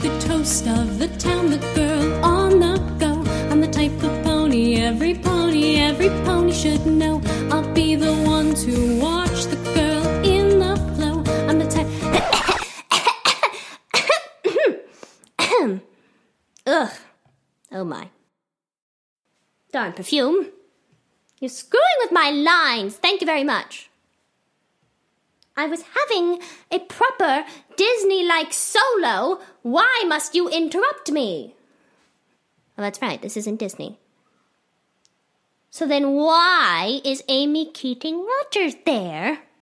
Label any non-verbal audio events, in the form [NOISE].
the toast of the town, the girl on the go. I'm the type of pony every pony, every pony should know. I'll be the one to watch the girl in the flow. I'm the type. [COUGHS] Ugh. Oh my. Darn perfume. You're screwing with my lines. Thank you very much. I was having a proper Disney like solo. Why must you interrupt me? Well, that's right, this isn't Disney. So then why is Amy Keating Rogers there?